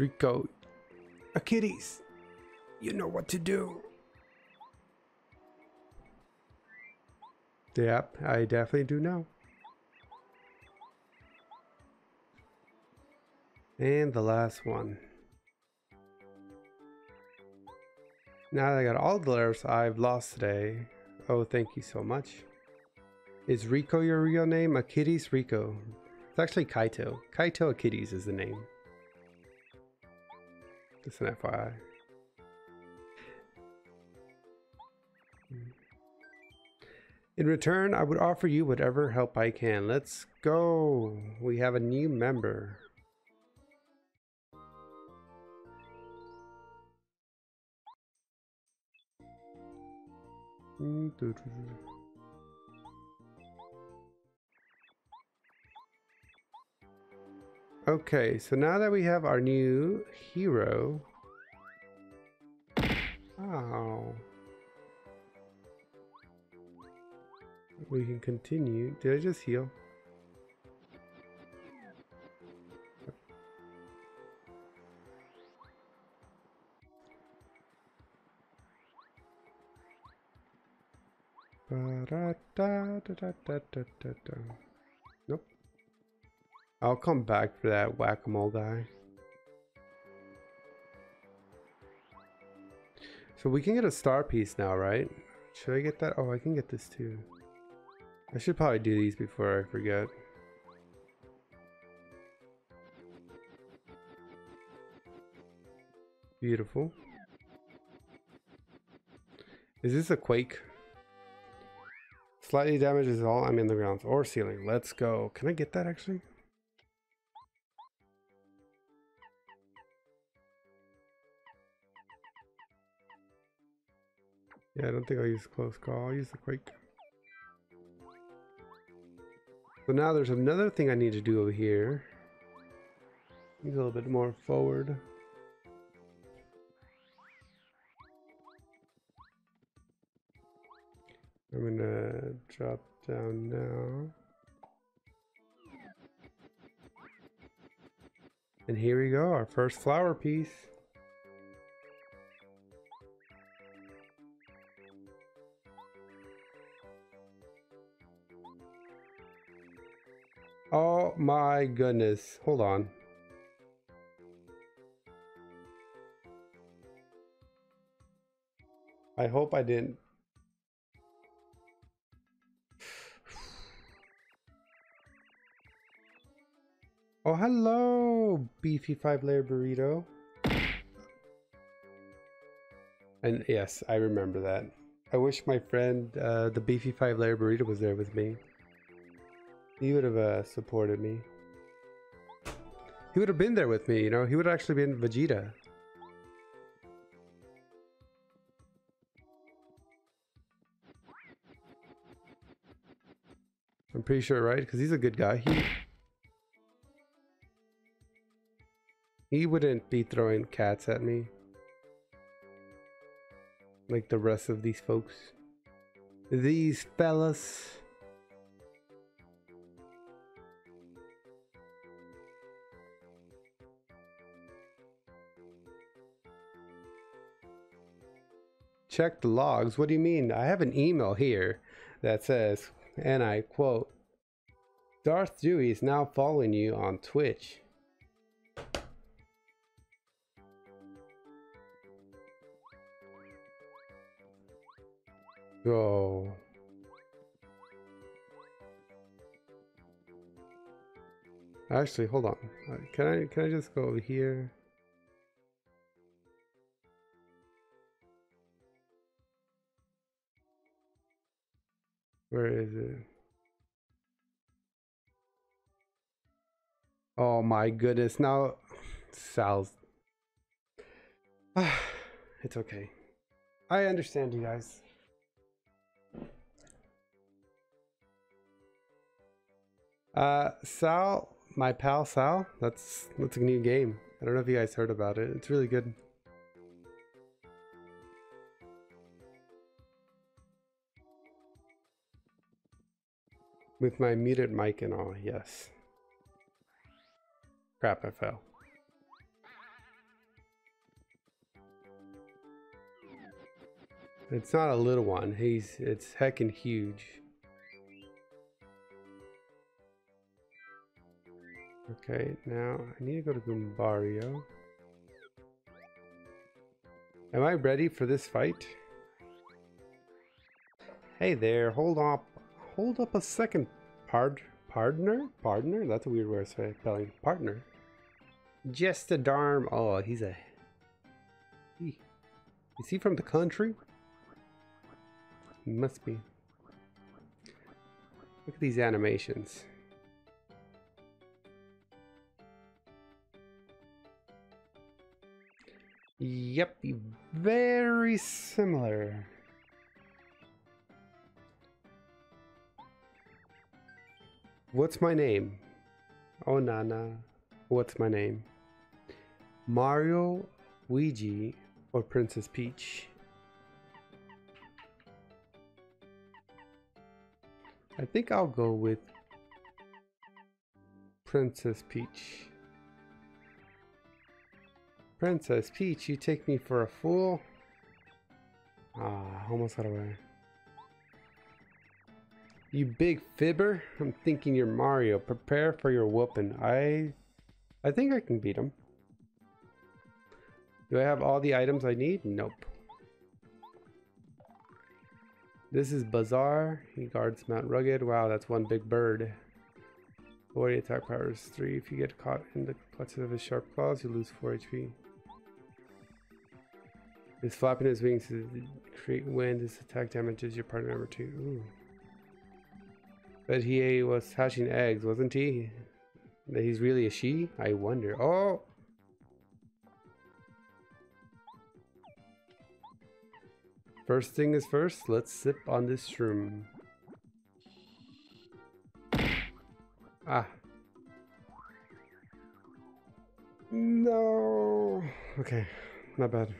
Rico. Achilles. You know what to do. Yep, I definitely do know. And the last one. Now that I got all the letters I've lost today. Oh, thank you so much. Is Rico your real name? Achilles Rico. It's actually Kaito. Kaito Achilles is the name. Just an FYI. Hmm. In return, I would offer you whatever help I can. Let's go. We have a new member. Hmm, Okay, so now that we have our new hero. Oh. We can continue. Did I just heal? Nope. I'll come back for that whack-a-mole guy. So we can get a star piece now, right? Should I get that? Oh, I can get this too. I should probably do these before I forget. Beautiful. Is this a quake? Slightly damages all I'm in the grounds or ceiling. Let's go. Can I get that actually? Yeah, I don't think I'll use close call. I'll use the quake. So now there's another thing I need to do over here. He's a little bit more forward. I'm gonna drop down now. And here we go, our first flower piece. My goodness. Hold on. I hope I didn't. Oh, hello, beefy five layer burrito. And yes, I remember that. I wish my friend, uh, the beefy five layer burrito was there with me. He would have uh, supported me. He would have been there with me, you know? He would have actually been Vegeta. I'm pretty sure, right? Because he's a good guy. He, he wouldn't be throwing cats at me. Like the rest of these folks. These fellas. Check the logs. What do you mean? I have an email here that says, and I quote, Darth Dewey is now following you on Twitch. Go. Actually, hold on. Uh, can I can I just go over here? Oh my goodness. Now, Sal's. it's okay. I understand you guys. Uh, Sal, my pal Sal, that's that's a new game. I don't know if you guys heard about it. It's really good. With my muted mic and all, yes. Crap, I fell. It's not a little one. He's it's heckin' huge. Okay, now I need to go to Gumbario. Am I ready for this fight? Hey there, hold up. Hold up a second, pard partner? Partner? That's a weird word say spelling. Partner. Just a darn oh he's a he, is he from the country? He must be. Look at these animations. Yep, very similar. What's my name? Oh, Nana. What's my name? Mario, Luigi, or Princess Peach? I think I'll go with Princess Peach. Princess Peach, you take me for a fool? Ah, almost got away. You big fibber. I'm thinking you're Mario. Prepare for your whooping. I I think I can beat him. Do I have all the items I need? Nope. This is Buzzar. He guards Mount Rugged. Wow, that's one big bird. Body attack power is 3. If you get caught in the clutches of his sharp claws, you lose 4 HP. His flapping his wings to create wind. His attack damages your partner number 2. Ooh. But he was hatching eggs, wasn't he? That he's really a she? I wonder. Oh! First thing is first, let's sip on this shroom. Ah. No. Okay, not bad.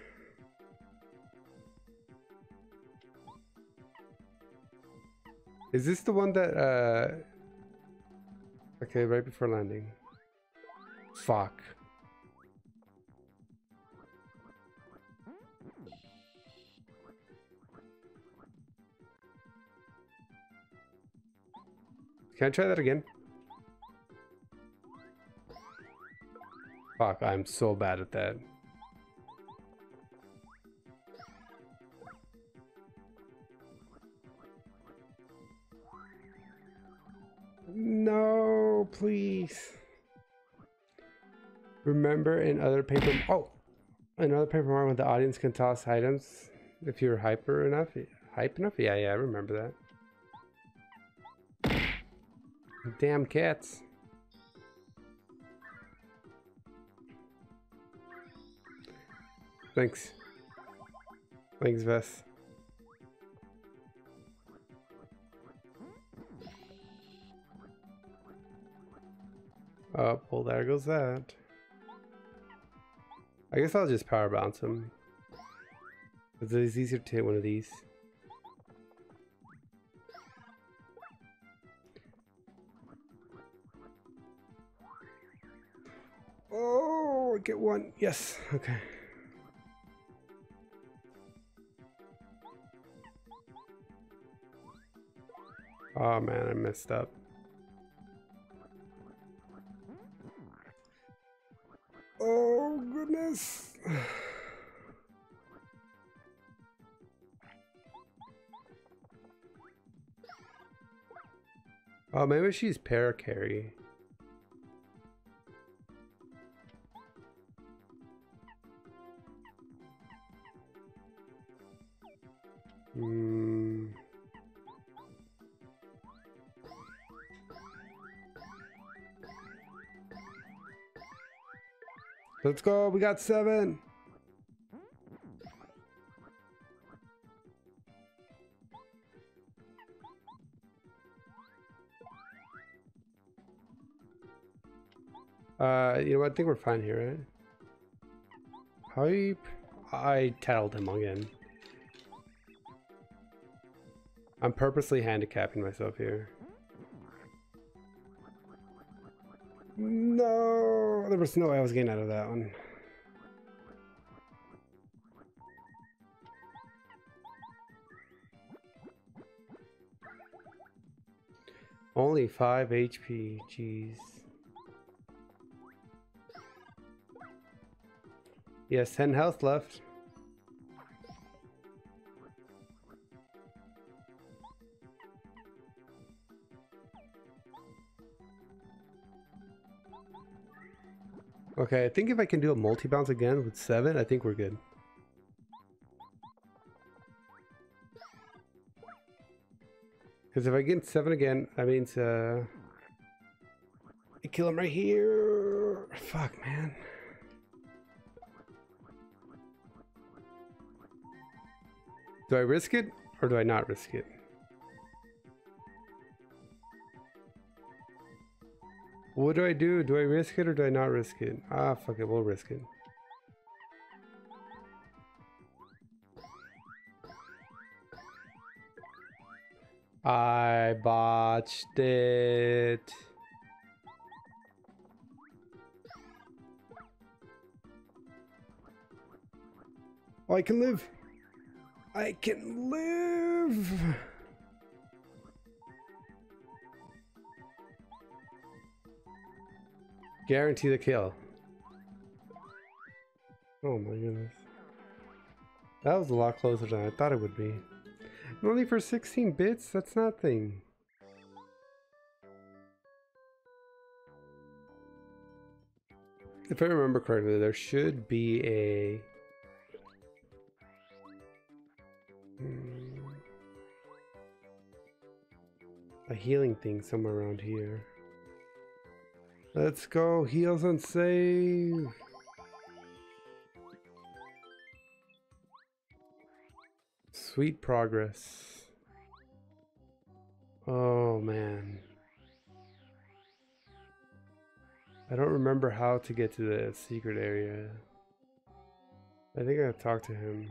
Is this the one that, uh... Okay, right before landing. Fuck. Can I try that again? Fuck, I'm so bad at that. No, please. Remember in other paper... Oh! Another paper Mario the audience can toss items if you're hyper enough. Hype enough? Yeah, yeah, I remember that. Damn cats. Thanks. Thanks, Vess. Oh, well, there goes that. I guess I'll just power bounce him. It's easier to hit one of these. Oh, get one. Yes. Okay. Oh man, I messed up. Oh goodness. Oh, maybe she's Parakarry. Hmm. Let's go. We got seven. Uh, you know what? I think we're fine here, right? Hype. I tattled him again. I'm purposely handicapping myself here. No, there was no way I was getting out of that one. Only 5 HP, jeez. Yes, 10 health left. Okay, I think if I can do a multi-bounce again with 7, I think we're good. Because if I get 7 again, that means uh, I kill him right here. Fuck, man. Do I risk it or do I not risk it? What do I do? Do I risk it or do I not risk it? Ah, fuck it, we'll risk it. I botched it. Oh, I can live. I can live. Guarantee the kill. Oh my goodness. That was a lot closer than I thought it would be. And only for 16 bits? That's nothing. If I remember correctly, there should be a... Hmm, a healing thing somewhere around here. Let's go, heals and save. Sweet progress. Oh man. I don't remember how to get to the secret area. I think I talked to him.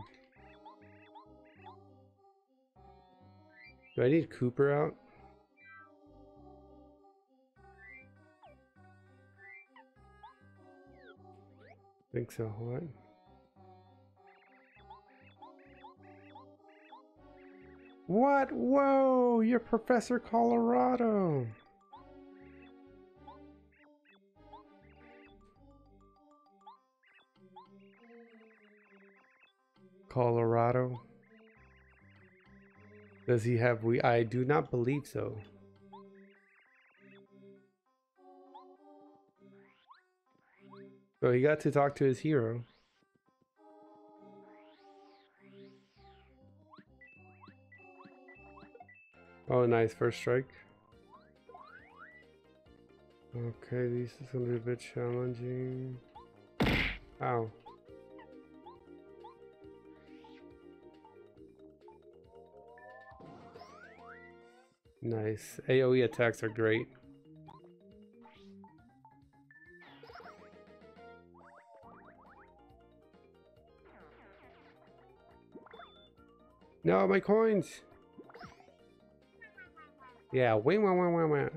Do I need Kooper out? Think so, what? What? Whoa! You're Professor Kolorado! Kolorado? Does he have we? I do not believe so. So he got to talk to his hero. Oh, nice first strike. Okay, this is gonna be a bit challenging. Ow. Nice. AoE attacks are great. No, my coins. Yeah, wing, wing, wing, wing, wing.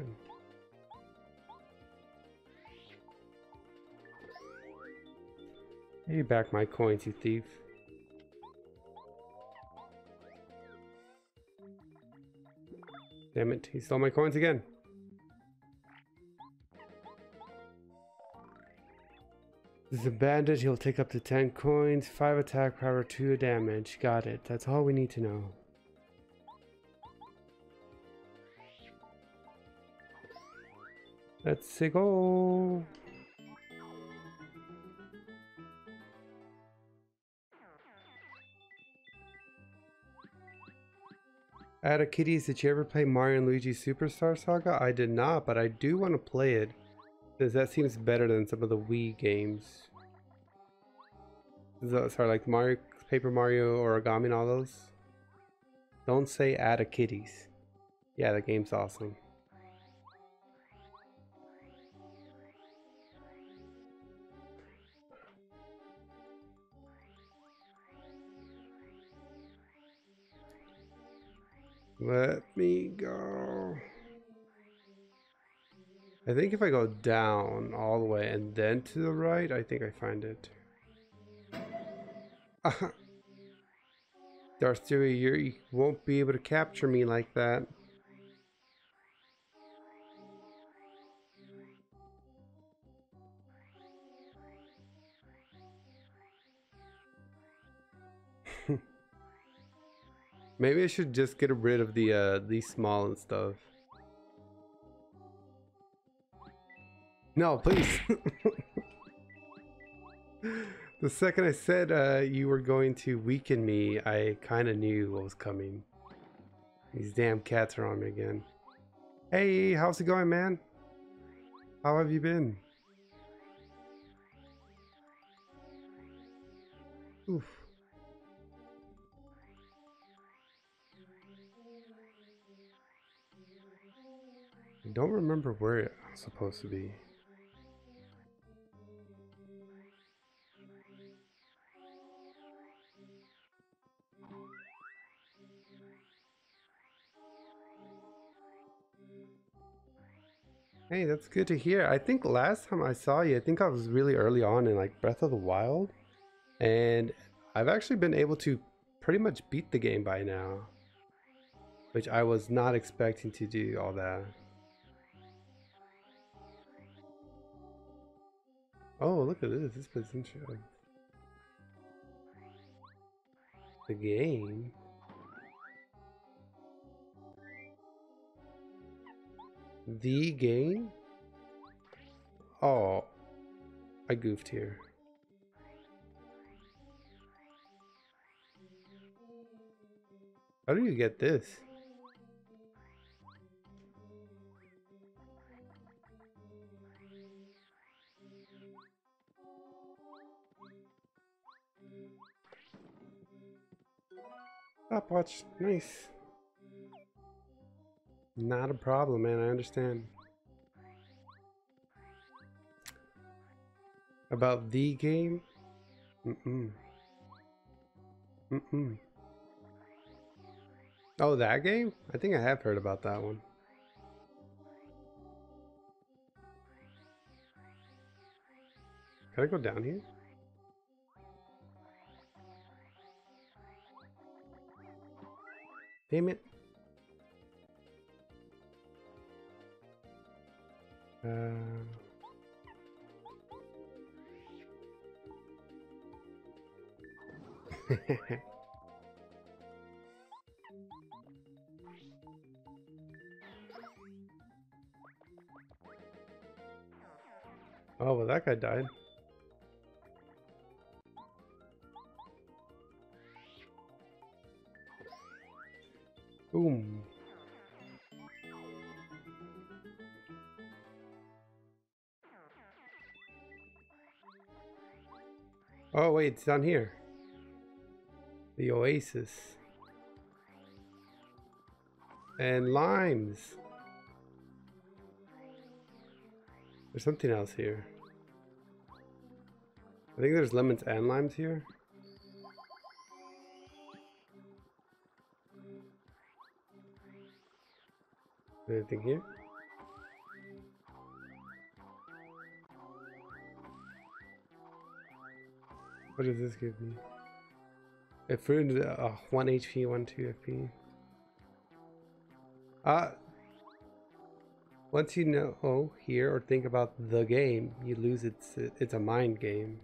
Give back my coins, you thief. Damn it, he stole my coins again. A bandit, he'll take up to 10 coins, 5 attack power, 2 damage. Got it. That's all we need to know. Let's go. Ada Kitties, did you ever play Mario and Luigi Superstar Saga? I did not, but I do want to play it. Because that seems better than some of the Wii games. Sorry, like Mario, Paper Mario, Origami, and all those. Don't say Ada Kitties. Yeah, the game's awesome. Let me go. I think if I go down all the way and then to the right, I think I find it. Darth Theory, you won't be able to capture me like that. Maybe I should just get rid of the uh, the small and stuff. No, please. the second I said uh, you were going to weaken me, I kind of knew what was coming. These damn cats are on me again. Hey, how's it going, man? How have you been? Oof. I don't remember where I'm supposed to be. Hey, that's good to hear. I think last time I saw you, I think I was really early on in like Breath of the Wild. And I've actually been able to pretty much beat the game by now. Which I was not expecting to do all that. Oh, look at this. This position. The game. The game? Oh, I goofed here. How do you get this? Stopwatch, nice. Not a problem, man. I understand. About the game? Mm-mm. Mm-mm. Oh, that game? I think I have heard about that one. Can I go down here? Damn it. Uh... oh, well that guy died. Boom. Oh wait, it's down here. The oasis. And limes. There's something else here. I think there's lemons and limes here. Anything here? What does this give me? A fruit, uh, 1 HP, 1 2 FP. Uh, once you know oh, hear or think about the game, you lose its it's a mind game.